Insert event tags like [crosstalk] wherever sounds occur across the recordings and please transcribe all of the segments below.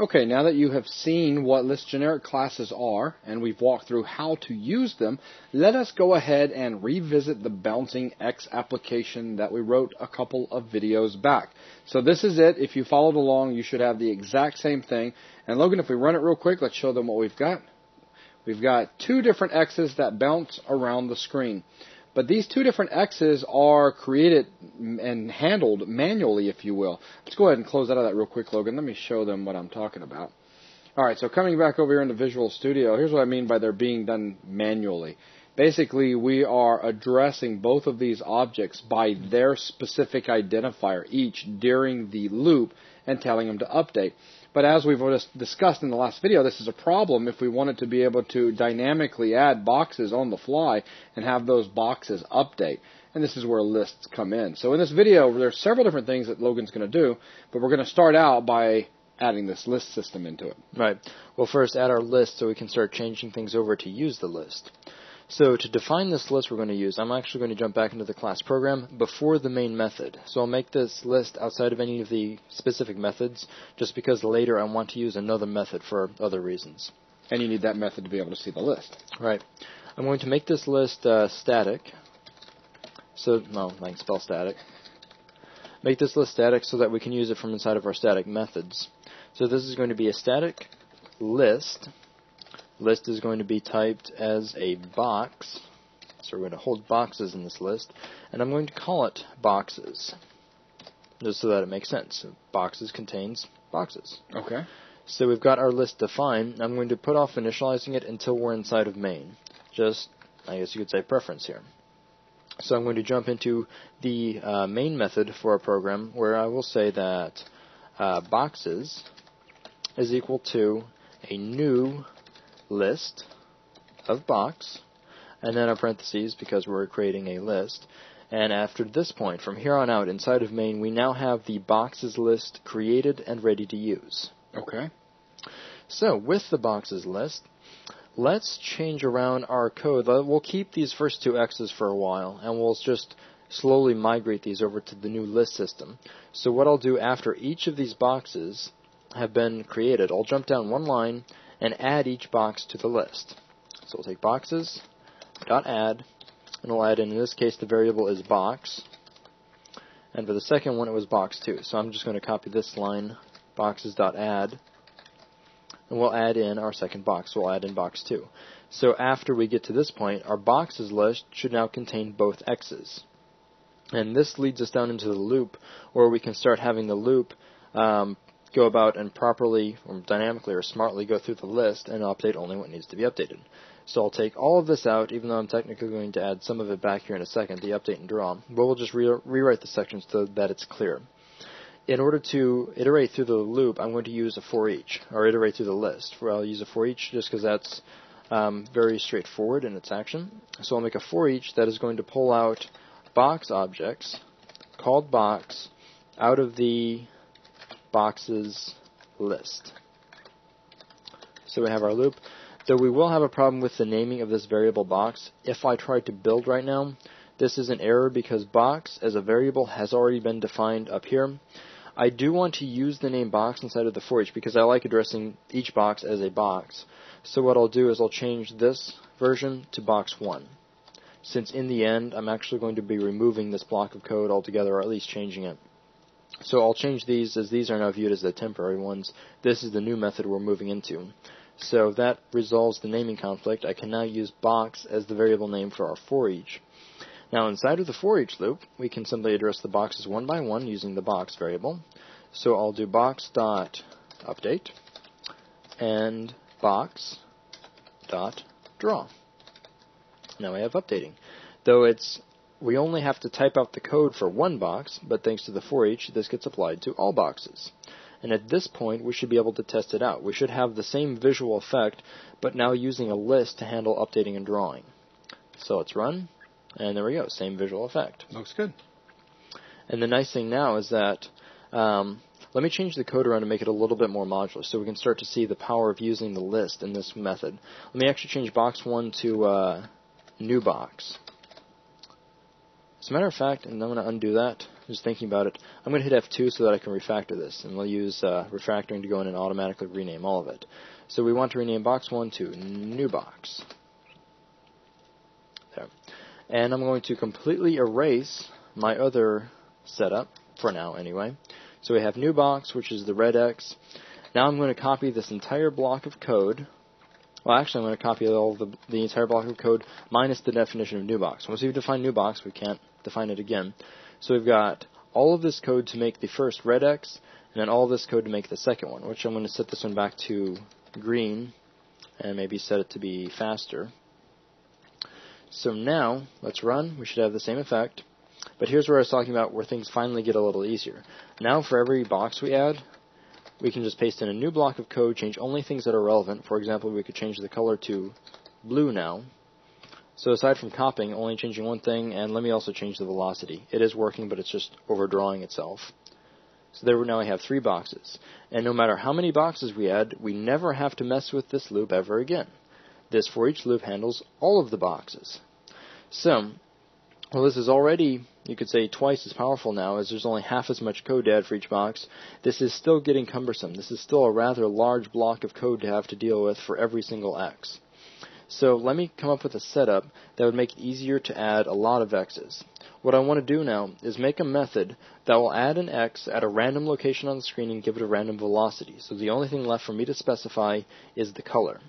Okay, now that you have seen what list generic classes are, and we've walked through how to use them, let us go ahead and revisit the Bouncing X application that we wrote a couple of videos back. So this is it. If you followed along, you should have the exact same thing. And Logan, if we run it real quick, let's show them what we've got. We've got two different X's that bounce around the screen. But these two different X's are created and handled manually, if you will. Let's go ahead and close out of that real quick, Logan. Let me show them what I'm talking about. All right, so coming back over here into Visual Studio, here's what I mean by they're being done manually. Basically, we are addressing both of these objects by their specific identifier each during the loop and telling them to update. But as we've discussed in the last video, this is a problem if we wanted to be able to dynamically add boxes on the fly and have those boxes update. And this is where lists come in. So in this video, there's several different things that Logan's going to do, but we're going to start out by adding this list system into it. Right. Well, first add our list so we can start changing things over to use the list. So to define this list we're going to use, I'm actually going to jump back into the class program before the main method. So I'll make this list outside of any of the specific methods, just because later I want to use another method for other reasons. And you need that method to be able to see the list. Right. I'm going to make this list uh, static. So, no, I can spell static. Make this list static so that we can use it from inside of our static methods. So this is going to be a static list list is going to be typed as a box. So we're going to hold boxes in this list. And I'm going to call it boxes. Just so that it makes sense. Boxes contains boxes. Okay. So we've got our list defined. I'm going to put off initializing it until we're inside of main. Just, I guess you could say preference here. So I'm going to jump into the uh, main method for our program where I will say that uh, boxes is equal to a new list of box, and then a parentheses because we're creating a list. And after this point, from here on out, inside of main, we now have the boxes list created and ready to use. Okay. So, with the boxes list, let's change around our code. We'll keep these first two X's for a while, and we'll just slowly migrate these over to the new list system. So what I'll do after each of these boxes have been created, I'll jump down one line and add each box to the list. So we'll take boxes, dot add, and we'll add in, in this case the variable is box, and for the second one it was box 2. So I'm just going to copy this line, boxes dot add, and we'll add in our second box. We'll add in box 2. So after we get to this point, our boxes list should now contain both x's. And this leads us down into the loop, where we can start having the loop um, go about and properly or dynamically or smartly go through the list and update only what needs to be updated. So I'll take all of this out, even though I'm technically going to add some of it back here in a second, the update and draw, but we'll just re- rewrite the sections so that it's clear. In order to iterate through the loop, I'm going to use a for each, or iterate through the list. Where I'll use a for each just because that's um, very straightforward in its action. So I'll make a for each that is going to pull out box objects called box out of the boxes list. So we have our loop. Though we will have a problem with the naming of this variable box, if I try to build right now, this is an error because box as a variable has already been defined up here. I do want to use the name box inside of the for each because I like addressing each box as a box. So what I'll do is I'll change this version to box 1. Since in the end I'm actually going to be removing this block of code altogether or at least changing it. So I'll change these as these are now viewed as the temporary ones. This is the new method we're moving into. So that resolves the naming conflict. I can now use box as the variable name for our for each. Now inside of the for each loop, we can simply address the boxes one by one using the box variable. So I'll do box dot update and box dot draw. Now I have updating. Though it's we only have to type out the code for one box, but thanks to the for each, this gets applied to all boxes. And at this point, we should be able to test it out. We should have the same visual effect, but now using a list to handle updating and drawing. So let's run, and there we go, same visual effect. Looks good. And the nice thing now is that, um, let me change the code around to make it a little bit more modular so we can start to see the power of using the list in this method. Let me actually change box 1 to uh, new box. As a matter of fact, and I'm going to undo that, just thinking about it, I'm going to hit F2 so that I can refactor this, and we'll use uh, refactoring to go in and automatically rename all of it. So we want to rename box 1 to new box. There. And I'm going to completely erase my other setup, for now anyway. So we have new box, which is the red X. Now I'm going to copy this entire block of code. Well, actually, I'm going to copy all the, the entire block of code minus the definition of new box. Once we've defined new box, we can't define it again. So we've got all of this code to make the first red X, and then all of this code to make the second one, which I'm going to set this one back to green, and maybe set it to be faster. So now, let's run. We should have the same effect. But here's where I was talking about where things finally get a little easier. Now for every box we add, we can just paste in a new block of code, change only things that are relevant. For example, we could change the color to blue now. So aside from copying, only changing one thing, and let me also change the velocity. It is working, but it's just overdrawing itself. So there we now have three boxes. And no matter how many boxes we add, we never have to mess with this loop ever again. This for each loop handles all of the boxes. So, well, this is already, you could say, twice as powerful now, as there's only half as much code to add for each box. This is still getting cumbersome. This is still a rather large block of code to have to deal with for every single X. So let me come up with a setup that would make it easier to add a lot of X's. What I want to do now is make a method that will add an X at a random location on the screen and give it a random velocity. So the only thing left for me to specify is the color.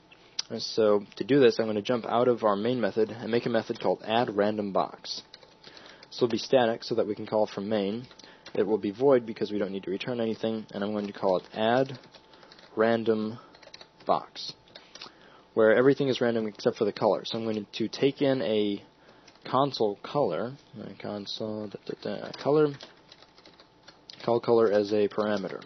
So to do this, I'm going to jump out of our main method and make a method called addRandomBox. This will be static so that we can call it from main. It will be void because we don't need to return anything, and I'm going to call it add random box, where everything is random except for the color. So I'm going to take in a console color, a console da, da, da, color, call color as a parameter.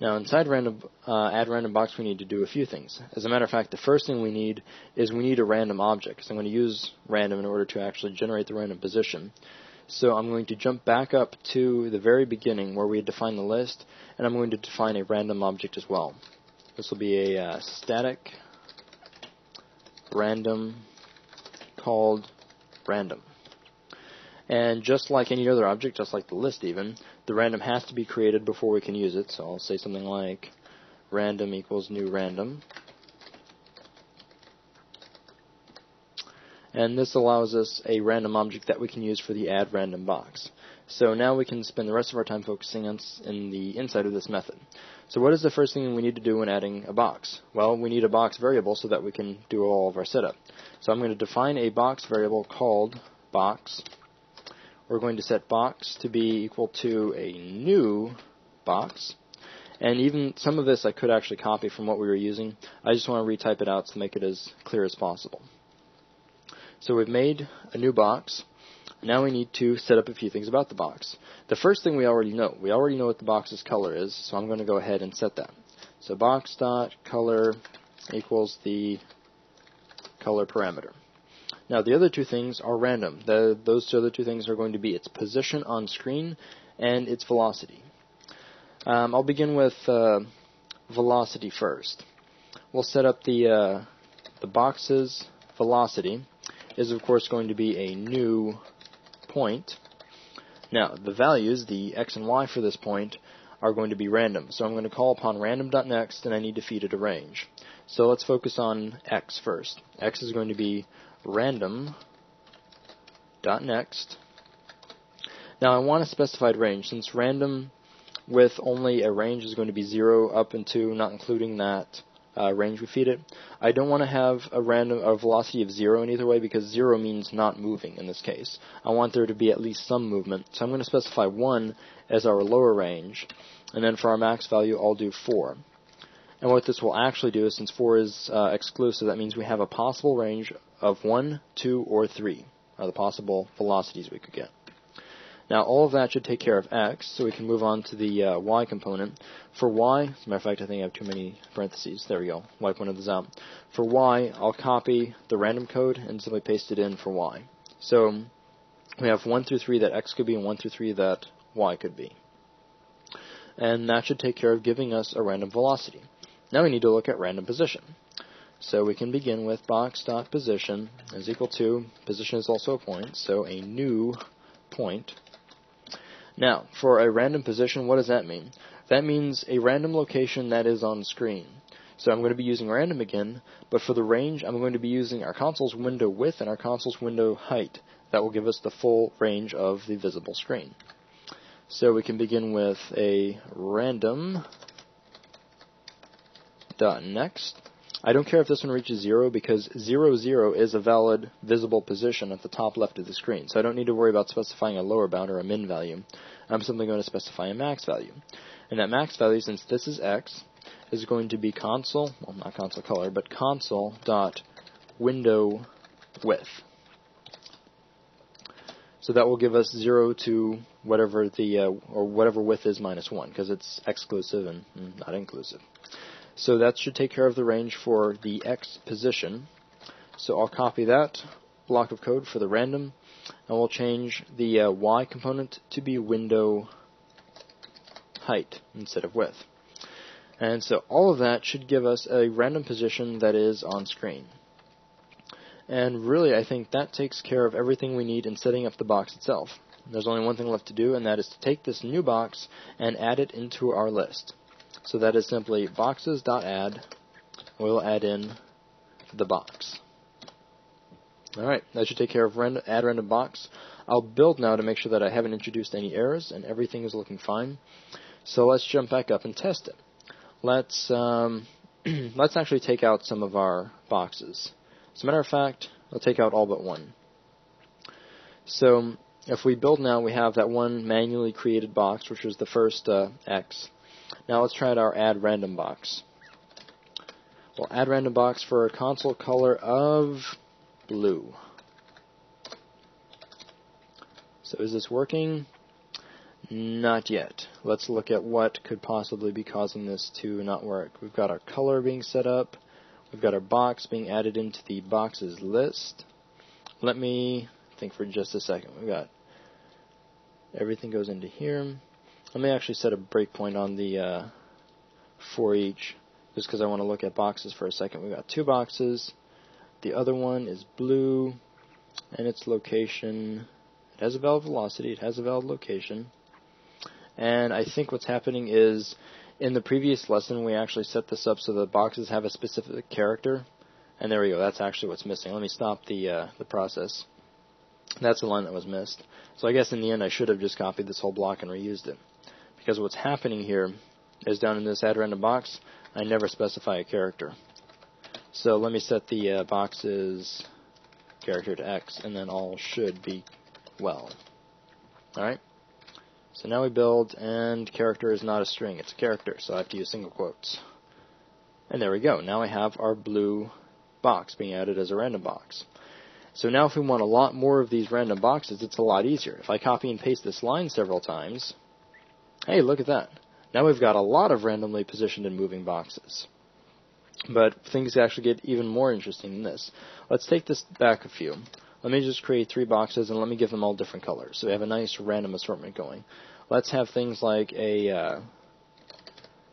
Now inside random uh, add random box we need to do a few things. As a matter of fact, the first thing we need is we need a random object. So I'm going to use random in order to actually generate the random position. So I'm going to jump back up to the very beginning where we had defined the list, and I'm going to define a random object as well. This will be a uh, static random called random. And just like any other object, just like the list even, the random has to be created before we can use it. So I'll say something like random equals new random. And this allows us a random object that we can use for the add random box. So now we can spend the rest of our time focusing on in the inside of this method. So what is the first thing we need to do when adding a box? Well, we need a box variable so that we can do all of our setup. So I'm going to define a box variable called box we're going to set box to be equal to a new box. And even some of this I could actually copy from what we were using. I just want to retype it out to make it as clear as possible. So we've made a new box. Now we need to set up a few things about the box. The first thing we already know. We already know what the box's color is, so I'm going to go ahead and set that. So box dot color equals the color parameter. Now, the other two things are random. The, those other two things are going to be its position on screen and its velocity. Um, I'll begin with uh, velocity first. We'll set up the uh, the box's velocity is of course going to be a new point. Now, the values, the x and y for this point, are going to be random. So I'm going to call upon random.next and I need to feed it a range. So let's focus on x first. x is going to be random dot next. Now I want a specified range since random with only a range is going to be 0 up into not including that uh, range we feed it. I don't want to have a random a velocity of 0 in either way because 0 means not moving in this case. I want there to be at least some movement. So I'm going to specify 1 as our lower range and then for our max value I'll do 4. And what this will actually do is since 4 is uh, exclusive, that means we have a possible range of 1, 2, or 3 are the possible velocities we could get. Now all of that should take care of x, so we can move on to the uh, y component. For y, as a matter of fact, I think I have too many parentheses. There we go. Wipe one of those out. For y, I'll copy the random code and simply paste it in for y. So we have 1 through 3 that x could be and 1 through 3 that y could be. And that should take care of giving us a random velocity. Now we need to look at random position. So we can begin with box.position is equal to, position is also a point, so a new point. Now, for a random position, what does that mean? That means a random location that is on screen. So I'm going to be using random again, but for the range, I'm going to be using our console's window width and our console's window height. That will give us the full range of the visible screen. So we can begin with a random dot next. I don't care if this one reaches zero because zero zero is a valid visible position at the top left of the screen. So I don't need to worry about specifying a lower bound or a min value. I'm simply going to specify a max value. And that max value, since this is x, is going to be console, well not console color, but console dot window width. So that will give us 0 to whatever the uh, or whatever width is minus 1 because it's exclusive and mm, not inclusive. So that should take care of the range for the x position. So I'll copy that block of code for the random and we'll change the uh, y component to be window height instead of width. And so all of that should give us a random position that is on screen. And really, I think that takes care of everything we need in setting up the box itself. There's only one thing left to do, and that is to take this new box and add it into our list. So that is simply boxes.add. We'll add in the box. Alright, that should take care of random, add random box. I'll build now to make sure that I haven't introduced any errors and everything is looking fine. So let's jump back up and test it. Let's um, [clears throat] let's actually take out some of our boxes. As a matter of fact, I'll take out all but one. So if we build now, we have that one manually created box, which was the first uh, X. Now let's try out our add random box. We'll add random box for a console color of blue. So is this working? Not yet. Let's look at what could possibly be causing this to not work. We've got our color being set up. We've got our box being added into the boxes list. Let me think for just a second. We've got everything goes into here. Let me actually set a breakpoint on the uh, for each, just because I want to look at boxes for a second. We've got two boxes. The other one is blue, and its location. It has a valid velocity. It has a valid location. And I think what's happening is in the previous lesson, we actually set this up so the boxes have a specific character. And there we go. That's actually what's missing. Let me stop the uh, the process. That's the line that was missed. So I guess in the end, I should have just copied this whole block and reused it. Because what's happening here is down in this add random box, I never specify a character. So let me set the uh, boxes character to X, and then all should be well. Alright? So now we build, and character is not a string, it's a character, so I have to use single quotes. And there we go. Now I have our blue box being added as a random box. So now if we want a lot more of these random boxes, it's a lot easier. If I copy and paste this line several times, hey, look at that. Now we've got a lot of randomly positioned and moving boxes. But things actually get even more interesting than this. Let's take this back a few. Let me just create three boxes and let me give them all different colors. So we have a nice random assortment going. Let's have things like a uh,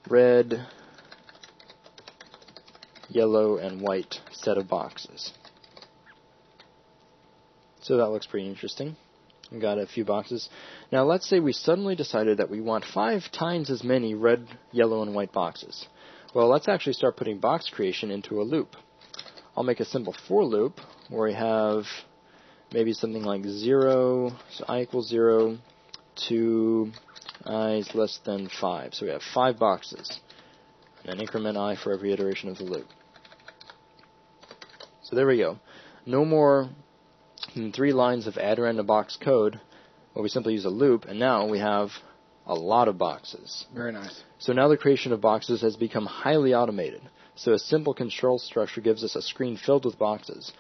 red, yellow, and white set of boxes. So that looks pretty interesting. Got a few boxes. Now let's say we suddenly decided that we want five times as many red, yellow, and white boxes. Well, let's actually start putting box creation into a loop. I'll make a simple for loop where we have maybe something like 0, so i equals 0 to i is less than 5. So we have 5 boxes, and then increment i for every iteration of the loop. So there we go. No more than three lines of add random box code where we simply use a loop, and now we have a lot of boxes. Very nice. So now the creation of boxes has become highly automated. So a simple control structure gives us a screen filled with boxes.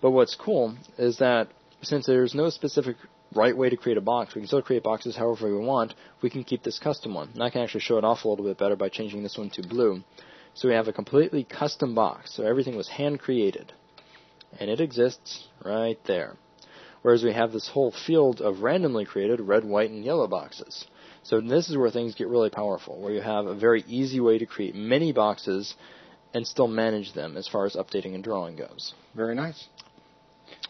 But what's cool is that since there's no specific right way to create a box, we can still create boxes however we want. We can keep this custom one. And I can actually show it off a little bit better by changing this one to blue. So we have a completely custom box. So everything was hand created. And it exists right there. Whereas we have this whole field of randomly created red, white, and yellow boxes. So this is where things get really powerful, where you have a very easy way to create many boxes and still manage them as far as updating and drawing goes. Very nice.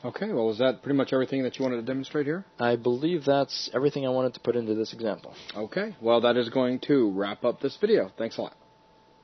Okay, well, is that pretty much everything that you wanted to demonstrate here? I believe that's everything I wanted to put into this example. Okay, well, that is going to wrap up this video. Thanks a lot.